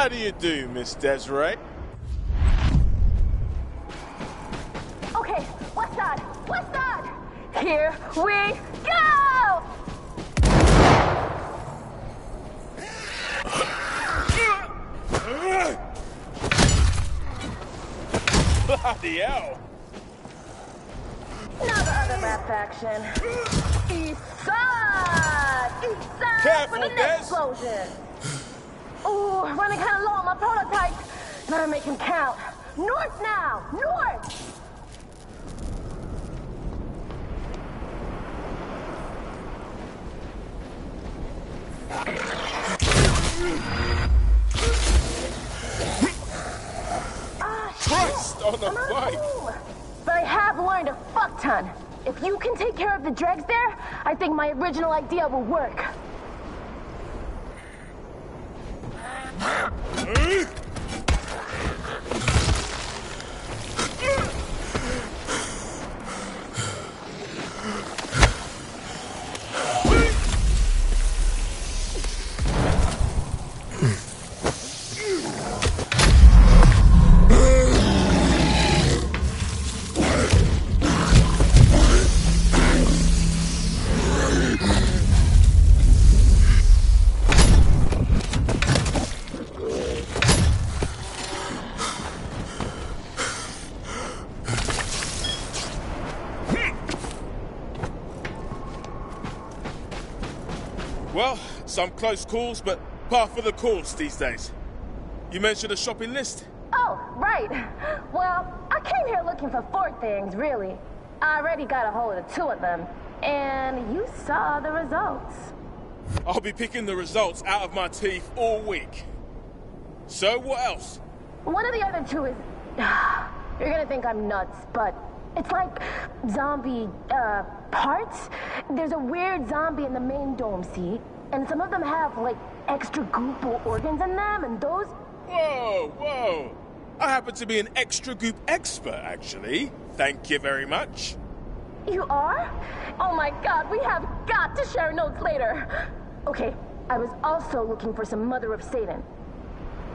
How do you do, Miss Desiree? Okay, west side, west side. Here we go! Bloody hell! Now the other rap faction. East side! East side Careful, for the next Des. Ooh, running kind of low on my prototype. Better make him count. North now! North! Ah. Christ on the I'm out of bike! But I have learned a fuck ton. If you can take care of the dregs there, I think my original idea will work. Huh? Well, some close calls, but par for the course these days. You mentioned a shopping list? Oh, right. Well, I came here looking for four things, really. I already got a hold of two of them, and you saw the results. I'll be picking the results out of my teeth all week. So, what else? One of the other two is. You're gonna think I'm nuts, but it's like zombie uh, parts. There's a weird zombie in the main dome, see? And some of them have like extra goop or organs in them, and those. Whoa, whoa. I happen to be an extra goop expert, actually. Thank you very much. You are? Oh my god, we have got to share notes later. Okay, I was also looking for some Mother of Satan.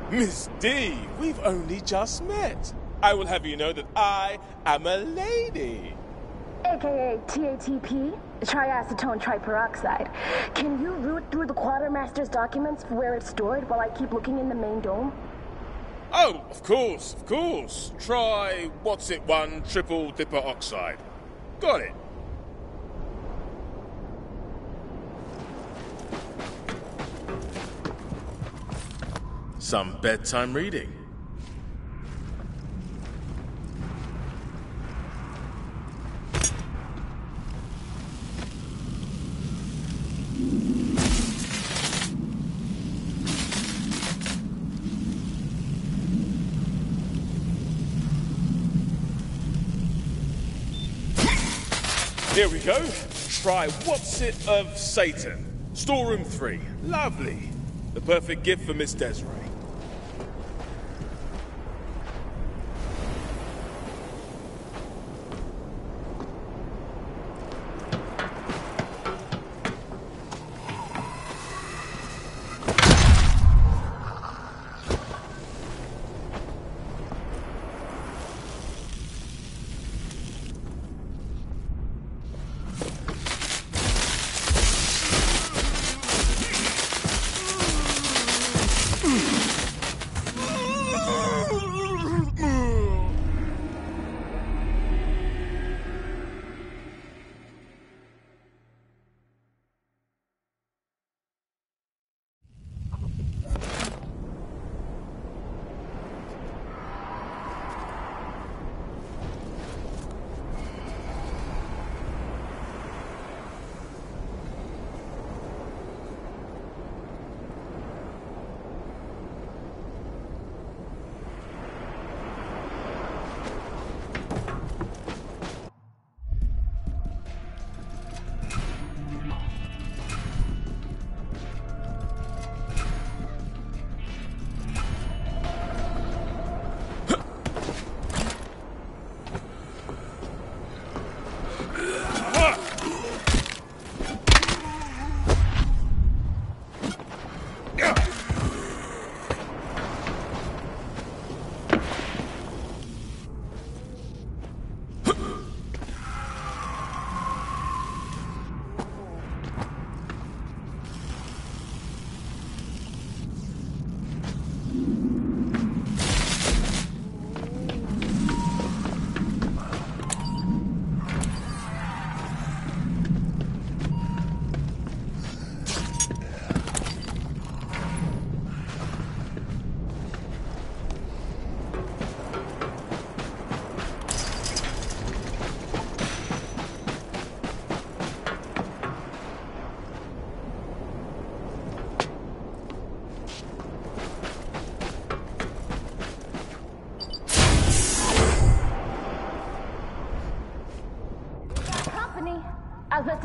Miss D, we've only just met. I will have you know that I am a lady. AKA TATP, triacetone triperoxide. Can you root through the Quartermaster's documents for where it's stored while I keep looking in the main dome? Oh, of course, of course. Try what's it one triple dipper oxide. Got it. Some bedtime reading. Here we go. Try What's It of Satan. Storeroom 3. Lovely. The perfect gift for Miss Desiree.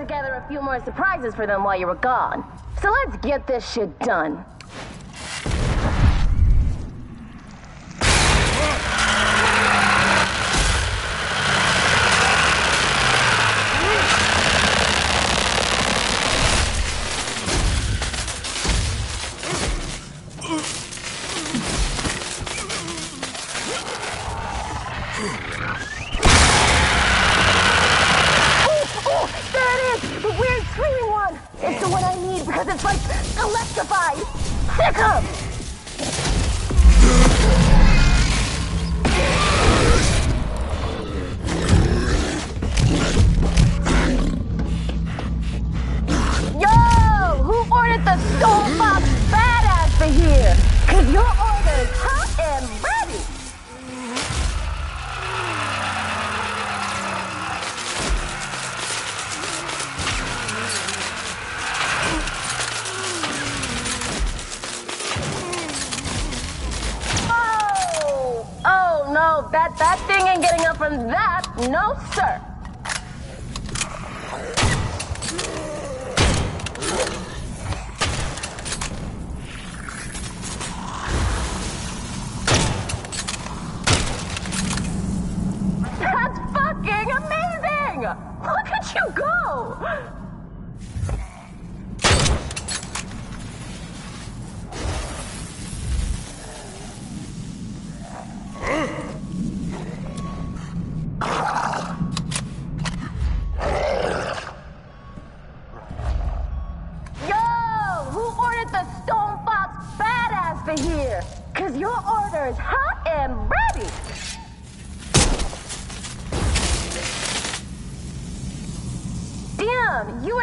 Together a few more surprises for them while you were gone. So let's get this shit done.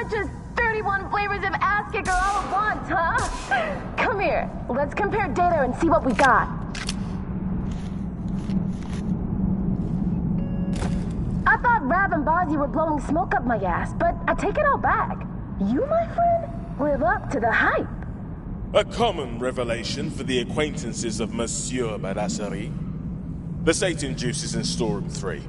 Just 31 flavors of ass kicker all at once, huh? Come here, let's compare data and see what we got. I thought Rav and Bozzy were blowing smoke up my ass, but I take it all back. You, my friend, live up to the hype. A common revelation for the acquaintances of Monsieur Badasserie. The Satan juice is in storeroom three.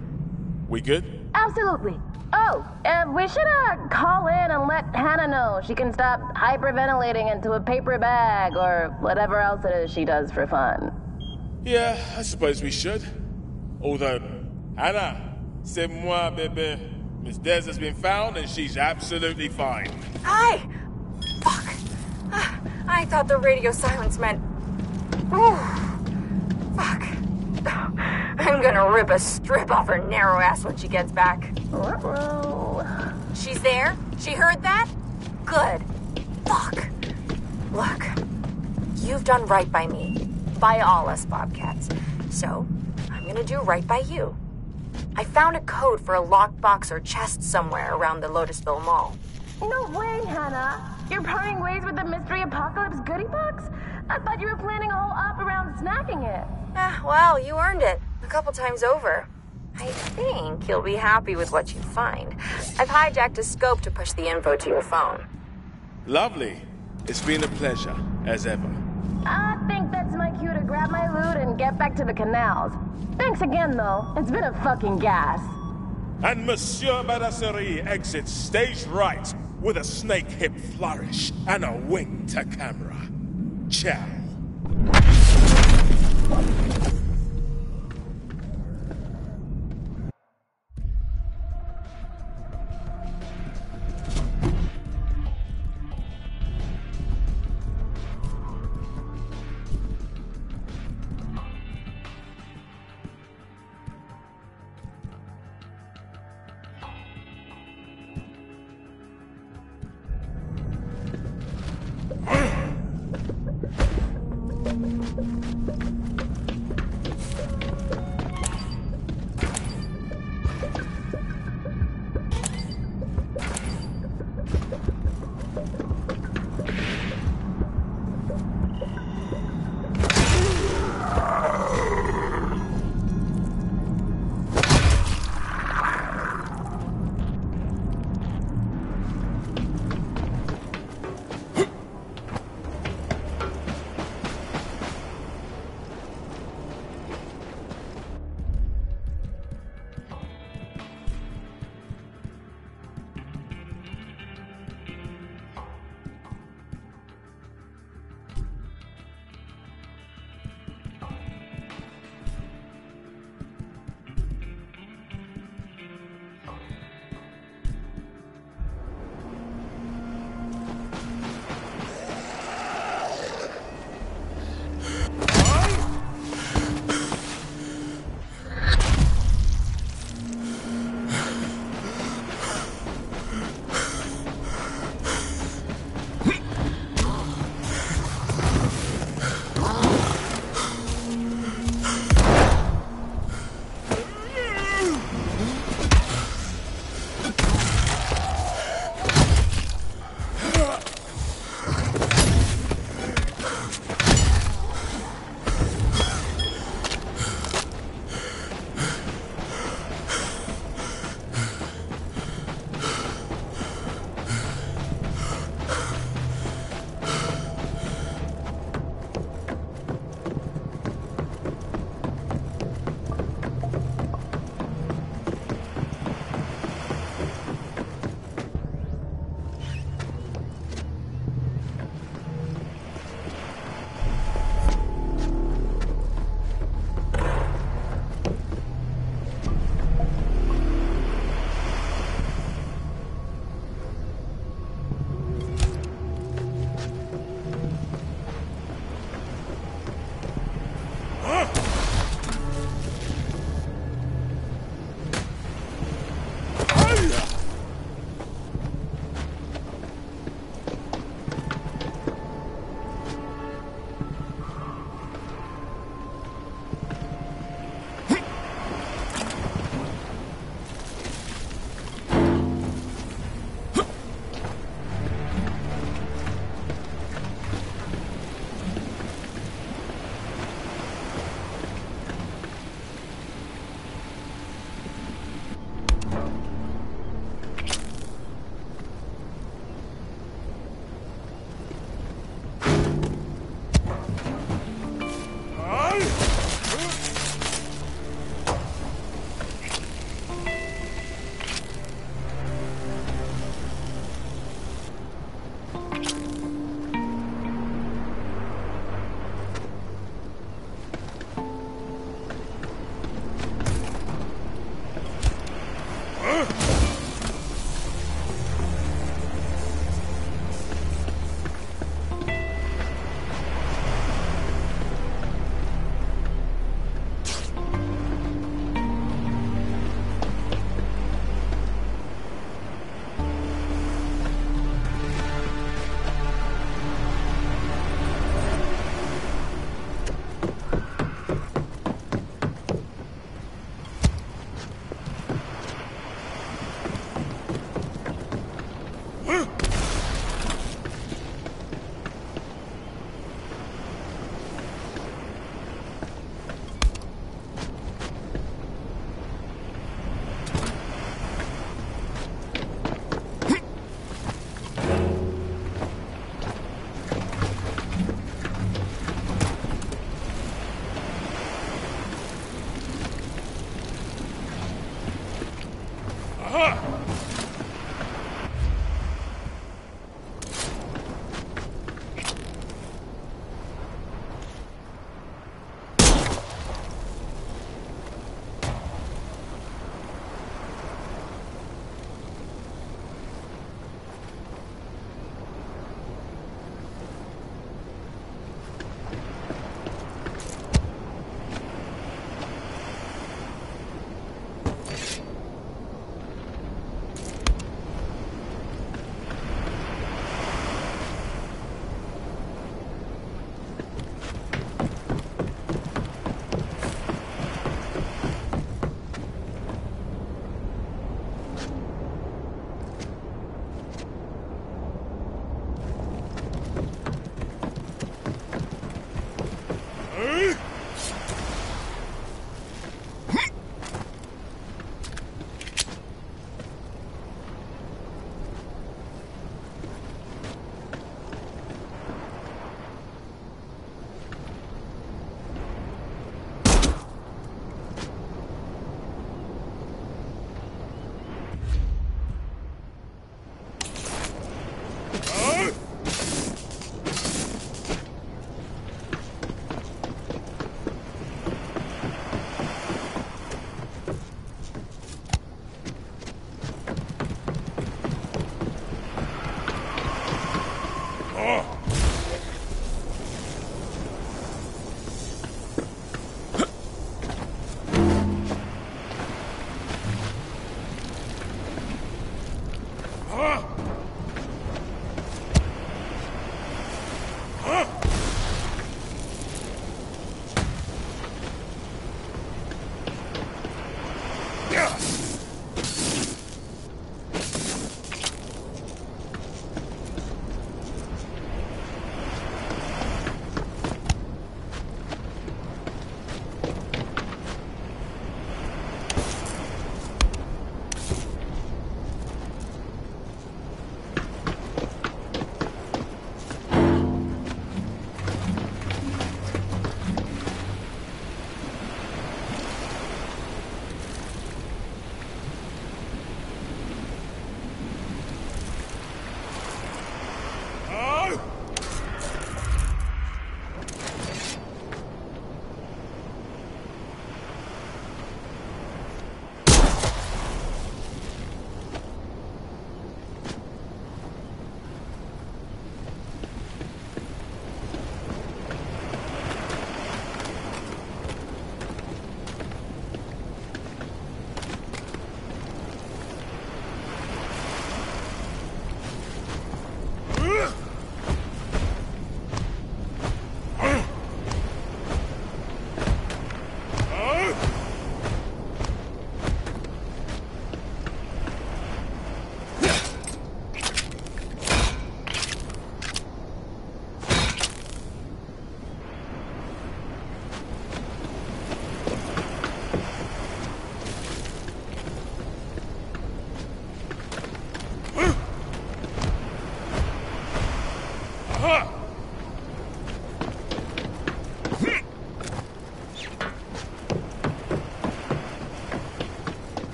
We good? Absolutely. Oh, uh, we should uh, call in and let Hannah know she can stop hyperventilating into a paper bag or whatever else it is she does for fun. Yeah, I suppose we should. Although, Anna, c'est moi, bébé. Miss Des has been found and she's absolutely fine. Hi! Fuck. Ah, I thought the radio silence meant. Ooh. I'm gonna rip a strip off her narrow ass when she gets back. Uh-oh. She's there? She heard that? Good. Fuck. Look, you've done right by me. By all us Bobcats. So, I'm gonna do right by you. I found a code for a locked box or chest somewhere around the Lotusville Mall. No way, Hannah. You're parting ways with the Mystery Apocalypse goodie box? I thought you were planning a whole op around snacking it. Ah, well, you earned it. A couple times over. I think you'll be happy with what you find. I've hijacked a scope to push the info to your phone. Lovely. It's been a pleasure, as ever. I think that's my cue to grab my loot and get back to the canals. Thanks again, though. It's been a fucking gas. And Monsieur Badasserie exits stage right with a snake hip flourish and a wink to camera. Ciao.